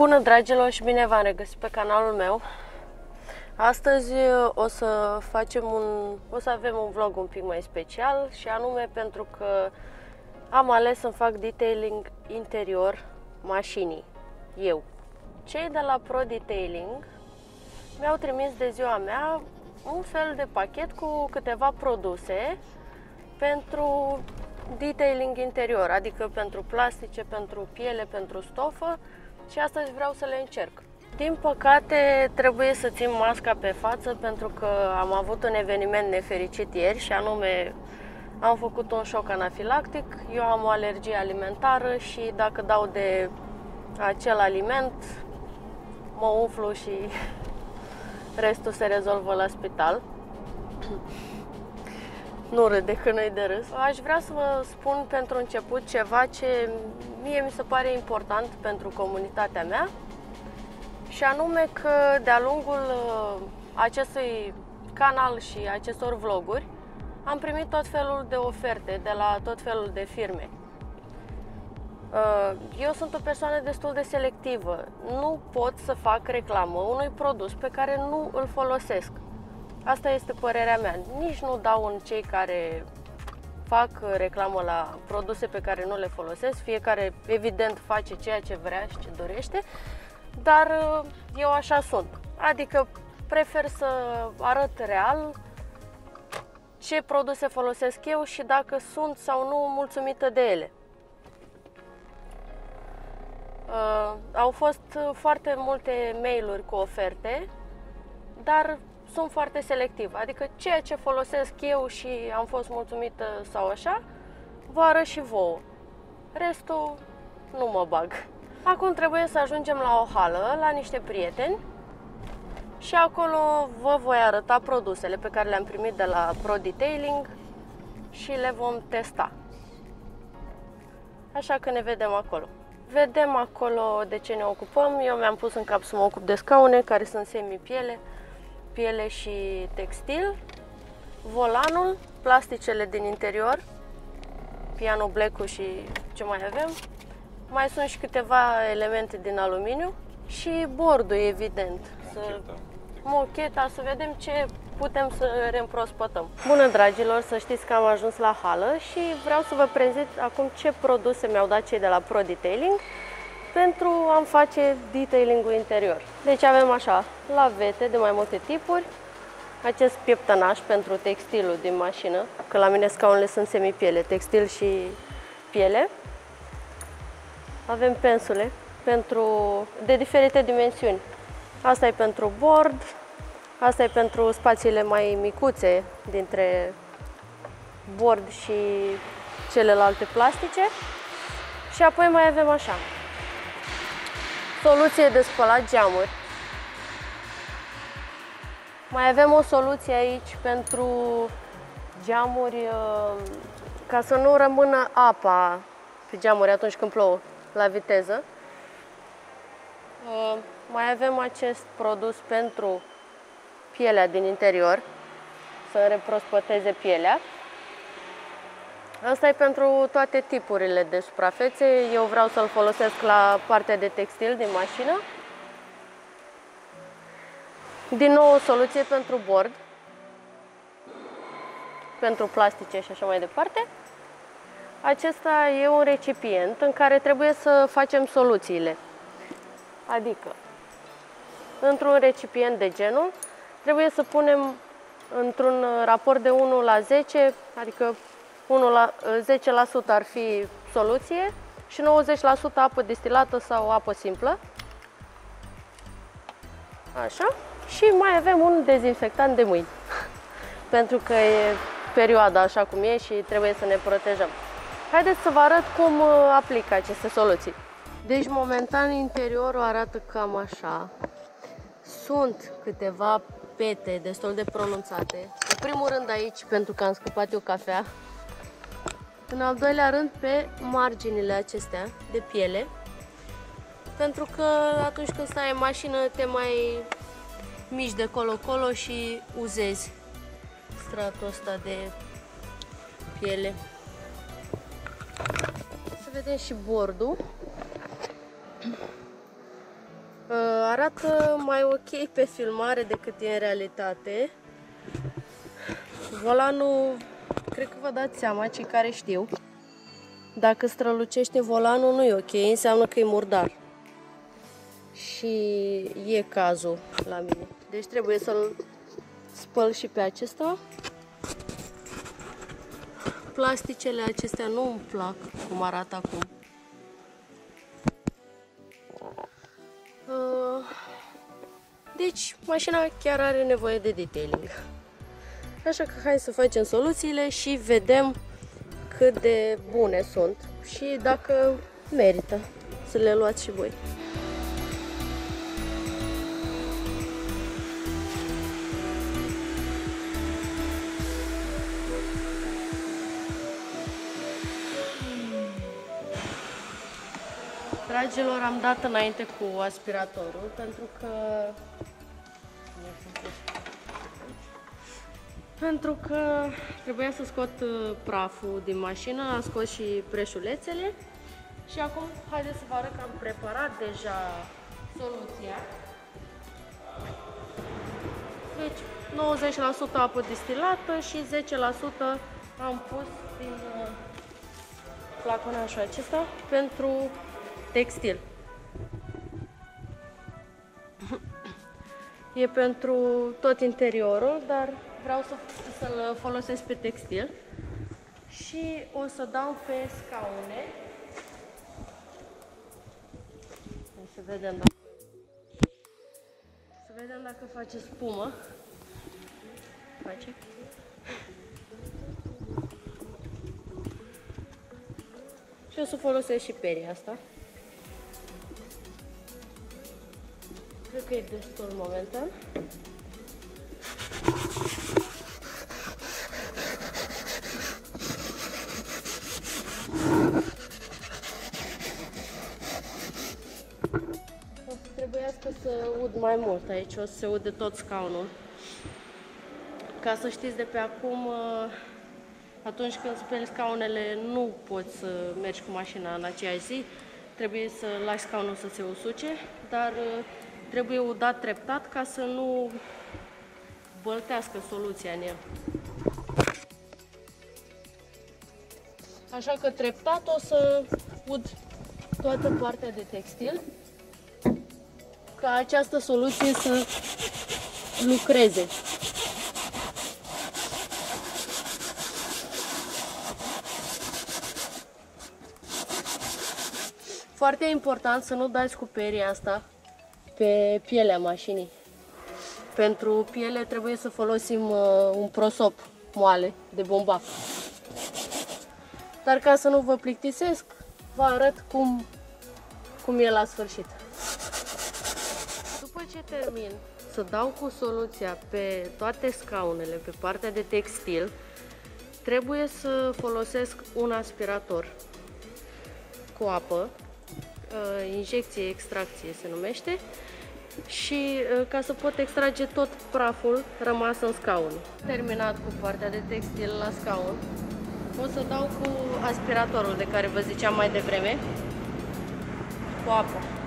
Bună dragilor și bine v-am regăsit pe canalul meu. Astăzi uh, o să facem un, o să avem un vlog un pic mai special și anume pentru că am ales să fac detailing interior mașinii, eu. Cei de la Pro Detailing mi-au trimis de ziua mea un fel de pachet cu câteva produse pentru detailing interior, adică pentru plastice, pentru piele, pentru stofă și astăzi vreau să le încerc. Din păcate, trebuie să țin masca pe față pentru că am avut un eveniment nefericit ieri și anume am făcut un șoc anafilactic, eu am o alergie alimentară și dacă dau de acel aliment, mă umflu și restul se rezolvă la spital. Nu râde că nu de râs. Aș vrea să vă spun pentru început ceva ce mie mi se pare important pentru comunitatea mea și anume că de-a lungul uh, acestui canal și acestor vloguri am primit tot felul de oferte de la tot felul de firme. Uh, eu sunt o persoană destul de selectivă. Nu pot să fac reclamă unui produs pe care nu îl folosesc. Asta este părerea mea. Nici nu dau în cei care fac reclamă la produse pe care nu le folosesc. Fiecare, evident, face ceea ce vrea și ce dorește, dar uh, eu așa sunt. Adică prefer să arăt real ce produse folosesc eu și dacă sunt sau nu mulțumită de ele. Uh, au fost foarte multe mail-uri cu oferte, dar sunt foarte selectiv. Adică ceea ce folosesc eu și am fost mulțumită sau așa, vă arăt și vouă. Restul nu mă bag. Acum trebuie să ajungem la o hală, la niște prieteni și acolo vă voi arăta produsele pe care le-am primit de la Pro Detailing și le vom testa. Așa că ne vedem acolo. Vedem acolo de ce ne ocupăm. Eu mi-am pus în cap să mă ocup de scaune care sunt semi-piele, piele și textil, volanul, plasticele din interior, pianul black și ce mai avem. Mai sunt și câteva elemente din aluminiu și bordul, evident. Mocheta. Să, mocheta, să vedem ce putem să reîmprospătăm. Bună dragilor, să știți că am ajuns la hală și vreau să vă prezint acum ce produse mi-au dat cei de la Pro Detailing pentru a-mi face detailing-ul interior. Deci avem așa, lavete de mai multe tipuri, acest pieptănaș pentru textilul din mașină, că la mine scaunele sunt semipiele, textil și piele. Avem pensule pentru, de diferite dimensiuni. Asta e pentru bord, asta e pentru spațiile mai micuțe dintre bord și celelalte plastice. Și apoi mai avem așa, soluție de spălat geamuri. Mai avem o soluție aici pentru geamuri uh, ca să nu rămână apa pe geamuri atunci când plouă la viteză. Uh, mai avem acest produs pentru pielea din interior, să reprospăteze pielea. Asta e pentru toate tipurile de suprafețe. Eu vreau să-l folosesc la partea de textil din mașină. Din nou o soluție pentru bord, pentru plastice și așa mai departe. Acesta e un recipient în care trebuie să facem soluțiile. Adică, într-un recipient de genul, trebuie să punem într-un raport de 1 la 10, adică 1 la, 10% ar fi soluție și 90% apă destilată sau apă simplă. Așa. Și mai avem un dezinfectant de mâini. Pentru că e perioada așa cum e și trebuie să ne protejăm. Haideți să vă arăt cum uh, aplic aceste soluții. Deci, momentan, interiorul arată cam așa. Sunt câteva pete destul de pronunțate. În primul rând aici, pentru că am scăpat eu cafea, în al doilea rând pe marginile acestea de piele, pentru că atunci când stai în mașină te mai mici de colo-colo și uzezi stratul ăsta de piele. Să vedem și bordul. arată mai ok pe filmare decât e în realitate. Volanul, cred că vă dați seama, cei care știu. Dacă strălucește volanul, nu e ok, înseamnă că e murdar. Și e cazul la mine. Deci trebuie să-l spăl și pe acesta. Plasticele acestea nu îmi plac cum arată acum. Uh, deci, mașina chiar are nevoie de detailing. Așa că hai să facem soluțiile și vedem cât de bune sunt și dacă merită să le luați și voi. Dragilor, am dat înainte cu aspiratorul pentru că pentru că trebuia să scot uh, praful din mașină, am scos și preșulețele și acum haideți să vă arăt că am preparat deja soluția. Deci 90% apă distilată și 10% am pus din uh, flaconașul acesta pentru textil. E pentru tot interiorul, dar vreau să, să-l folosesc pe textil. Și o să dau pe scaune. Să vedem dacă, să vedem dacă face spumă. Face. Și o să folosesc și peria asta. Cred că e destul momentan. Mai mult aici, o să se ude tot scaunul. Ca să știți de pe acum, uh, atunci când speli scaunele, nu poți să mergi cu mașina în aceeași zi, trebuie să lași scaunul să se usuce, dar uh, trebuie udat treptat ca să nu băltească soluția în el. Așa că treptat o să ud toată partea de textil ca această soluție să lucreze. Foarte important să nu dați cu peria asta pe pielea mașinii. Pentru piele trebuie să folosim uh, un prosop moale de bombac. Dar ca să nu vă plictisesc, vă arăt cum, cum e la sfârșit. După ce termin să dau cu soluția pe toate scaunele, pe partea de textil, trebuie să folosesc un aspirator cu apă, uh, injecție extracție se numește, și uh, ca să pot extrage tot praful rămas în scaun. Terminat cu partea de textil la scaun, o să dau cu aspiratorul de care vă ziceam mai devreme, cu apă.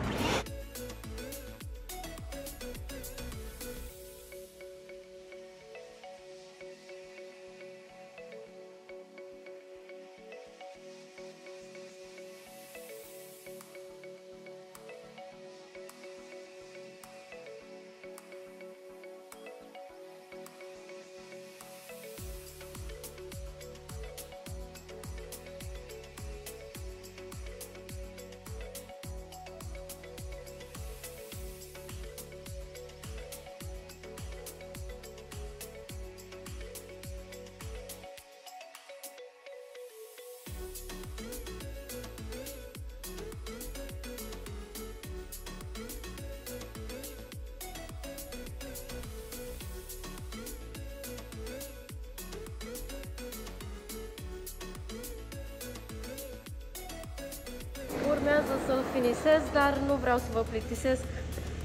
Urmează să-l finisez, dar nu vreau să vă plictisesc.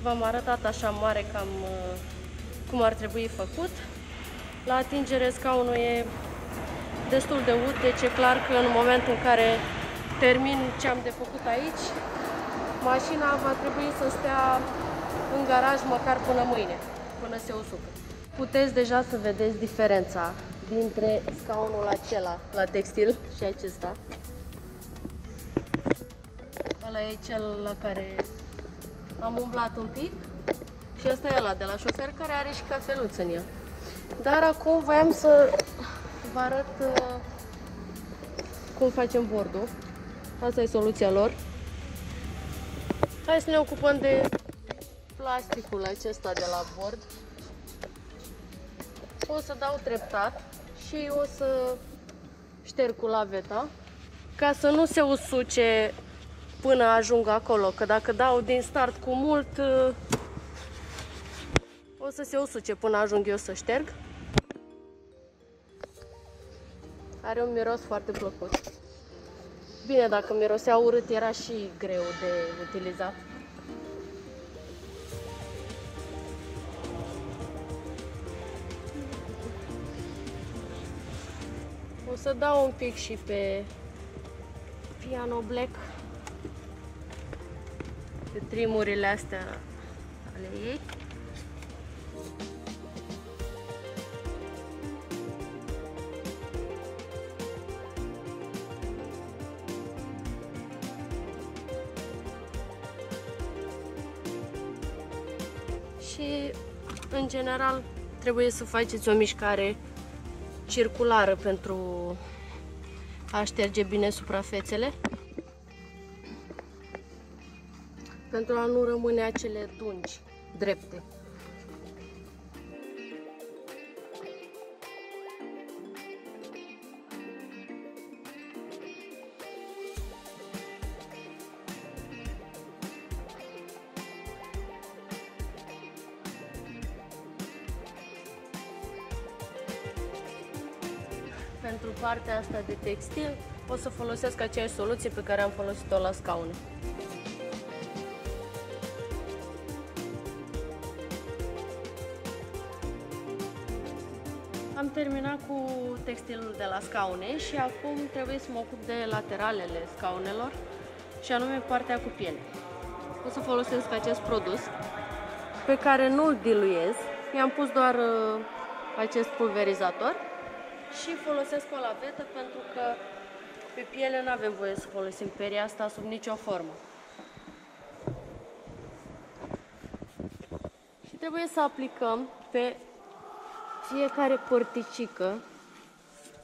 V-am arătat așa mare cam uh, cum ar trebui făcut. La atingere scaunul e destul de ud, deci e clar că în momentul în care termin ce am de făcut aici, mașina va trebui să stea în garaj măcar până mâine, până se usucă. Puteți deja să vedeți diferența dintre scaunul acela la textil și acesta. Ăla e cel la care am umblat un pic și ăsta e ăla de la șofer care are și cafeluț în el. Dar acum voiam să vă arăt uh, cum facem bordul. Asta e soluția lor. Hai să ne ocupăm de plasticul acesta de la bord. O să dau treptat și o să șterg cu laveta ca să nu se usuce până ajung acolo, că dacă dau din start cu mult uh, o să se usuce până ajung eu să șterg. Are un miros foarte plăcut. Bine, dacă mirosea urât, era și greu de utilizat. O să dau un pic și pe piano black, pe trimurile astea ale ei. și în general trebuie să faceți o mișcare circulară pentru a șterge bine suprafețele pentru a nu rămâne acele dungi drepte. pentru partea asta de textil o să folosesc aceeași soluție pe care am folosit-o la scaune. Terminat cu textilul de la scaune și acum trebuie să mă ocup de lateralele scaunelor și anume partea cu piele. O să folosesc acest produs pe care nu-l diluez, i-am pus doar uh, acest pulverizator și folosesc o lavetă pentru că pe piele nu avem voie să folosim peria asta sub nicio formă. Și trebuie să aplicăm pe fiecare părticică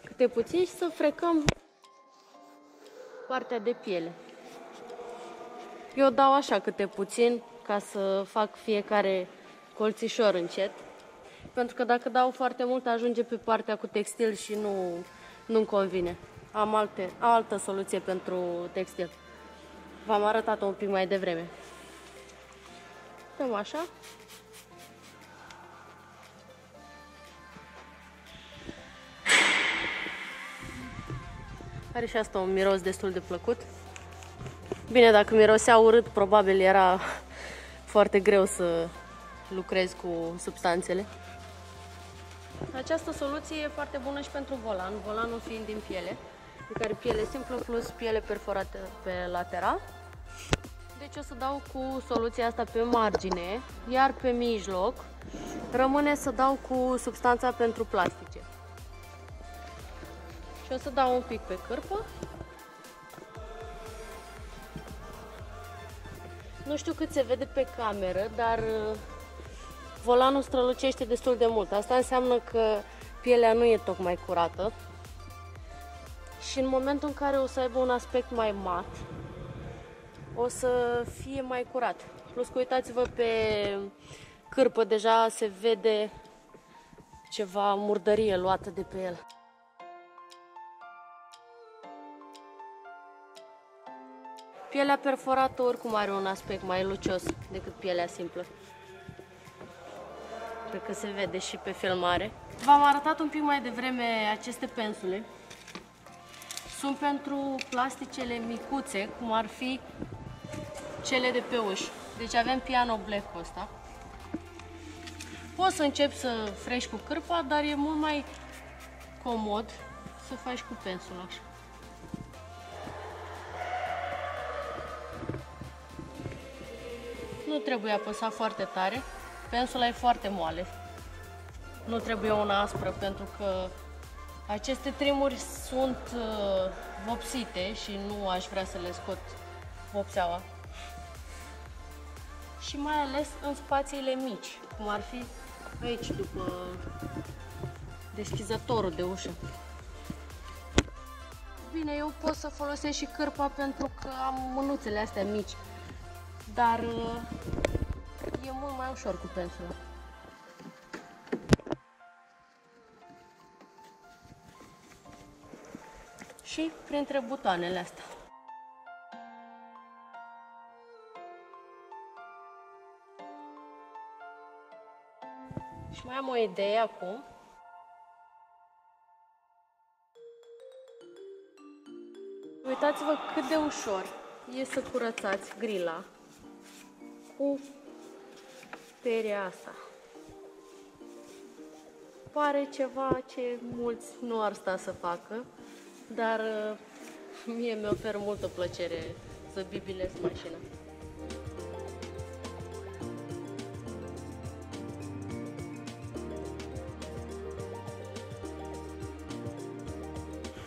câte puțin și să frecăm partea de piele. Eu dau așa câte puțin ca să fac fiecare colțișor încet pentru că dacă dau foarte mult ajunge pe partea cu textil și nu, nu-mi convine. Am alte, altă soluție pentru textil. V-am arătat-o un pic mai devreme. Dăm așa. Are și asta un miros destul de plăcut. Bine, dacă mirosea urât, probabil era foarte greu să lucrez cu substanțele. Această soluție e foarte bună și pentru volan, volanul fiind din piele, în care piele simplă plus piele perforată pe lateral. Deci o să dau cu soluția asta pe margine, iar pe mijloc rămâne să dau cu substanța pentru plastice. Și o să dau un pic pe cârpă. Nu știu cât se vede pe cameră, dar volanul strălucește destul de mult. Asta înseamnă că pielea nu e tocmai curată. Și în momentul în care o să aibă un aspect mai mat, o să fie mai curat. Plus că uitați-vă pe cârpă, deja se vede ceva murdărie luată de pe el. Pielea perforată oricum are un aspect mai lucios decât pielea simplă cred că se vede și pe filmare. V-am arătat un pic mai devreme aceste pensule. Sunt pentru plasticele micuțe, cum ar fi cele de pe uși. Deci avem piano black ăsta. Poți să începi să frești cu cârpa, dar e mult mai comod să faci cu pensul așa. Trebuie apăsat foarte tare. Pensula e foarte moale. Nu trebuie una aspră pentru că aceste trimuri sunt uh, vopsite și nu aș vrea să le scot vopseaua. Și mai ales în spațiile mici, cum ar fi aici, după deschizătorul de ușă. Bine, eu pot să folosesc și cârpa pentru că am mânuțele astea mici, dar uh, e mult mai ușor cu pensula. Și printre butoanele astea. Și mai am o idee acum. Uitați-vă cât de ușor e să curățați grila cu peria asta. Pare ceva ce mulți nu ar sta să facă, dar uh, mie mi oferă multă plăcere să bibilesc mașina.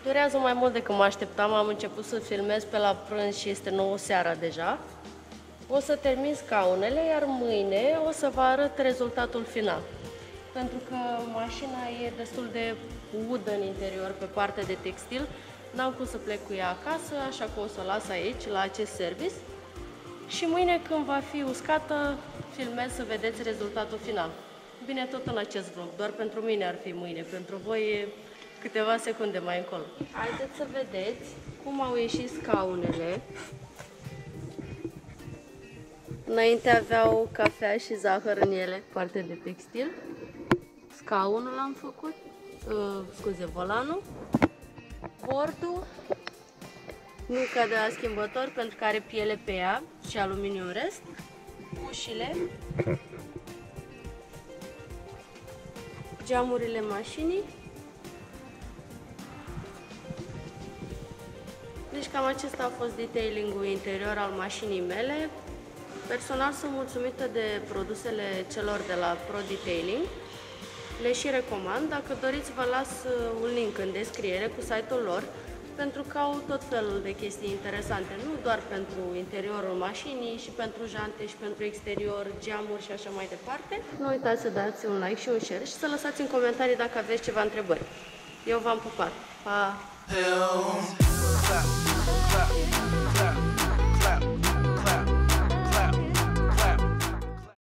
Durează mai mult decât mă așteptam, am început să filmez pe la prânz și este nouă seara deja. O să termin scaunele, iar mâine o să vă arăt rezultatul final. Pentru că mașina e destul de udă în interior pe partea de textil, n-am cum să plec cu ea acasă, așa că o să o las aici, la acest service. Și mâine când va fi uscată, filmez să vedeți rezultatul final. Bine, tot în acest vlog, doar pentru mine ar fi mâine, pentru voi e câteva secunde mai încolo. Haideți să vedeți cum au ieșit scaunele. Înainte aveau cafea și zahăr în ele, parte de textil. Scaunul l-am făcut, uh, scuze, volanul. Bordul nu de la schimbător pentru că are piele pe ea și aluminiu în rest. Ușile. Geamurile mașinii. Deci cam acesta a fost detailing-ul interior al mașinii mele. Personal sunt mulțumită de produsele celor de la Pro Detailing. Le și recomand. Dacă doriți, vă las uh, un link în descriere cu site-ul lor pentru că au tot felul de chestii interesante, nu doar pentru interiorul mașinii, și pentru jante, și pentru exterior, geamuri și așa mai departe. Nu uitați să dați un like și un share și să lăsați în comentarii dacă aveți ceva întrebări. Eu v-am pupat. Pa! Hell. clap, clap.